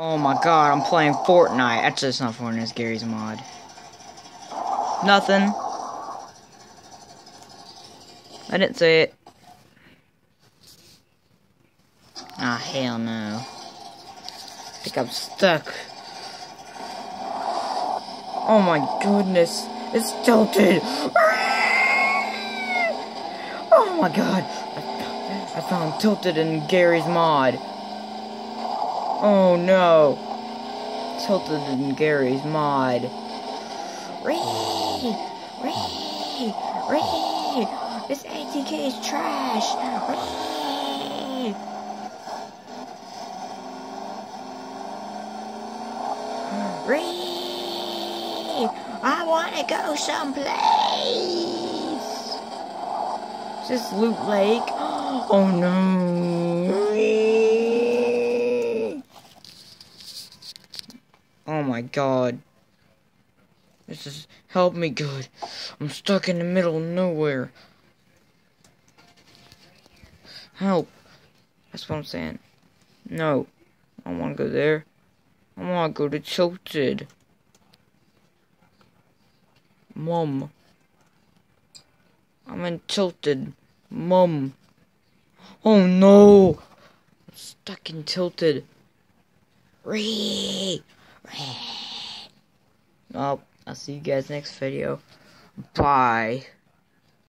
Oh my god, I'm playing Fortnite. Actually, it's not Fortnite, it's Garry's mod. Nothing. I didn't say it. Ah, hell no. I think I'm stuck. Oh my goodness. It's tilted. Oh my god. I, I found tilted in Garry's mod. Oh no. Tilted in Garry's mod. Ray! Ray! Ray! This ATK is trash! Ray! Ray! I wanna go someplace! Is this Loot Lake? Oh no! Oh my god. This is help me good. I'm stuck in the middle of nowhere. Help. That's what I'm saying. No. I to go there. I want to go to Tilted. Mom. I'm in Tilted. Mom. Oh no! I'm stuck in Tilted. Ree! Oh, I'll see you guys next video. Bye.